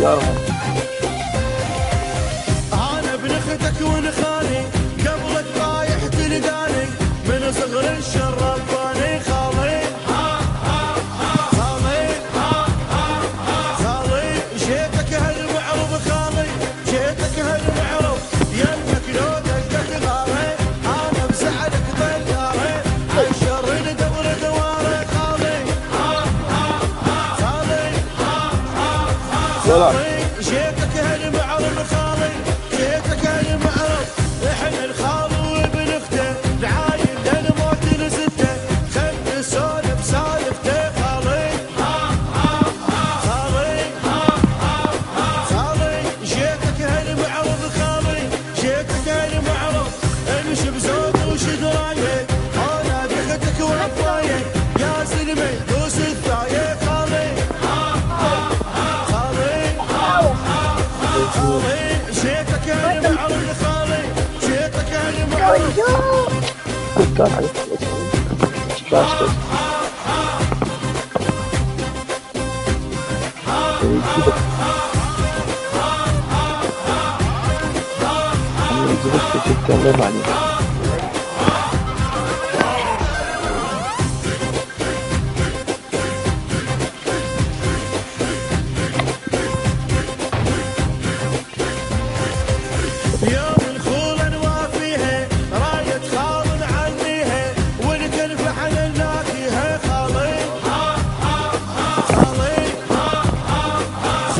violão جيتك هالمعرض خالي جيتك Caralho, caralho. Bastante. Eita. Vamos ver o que tem que levar, né?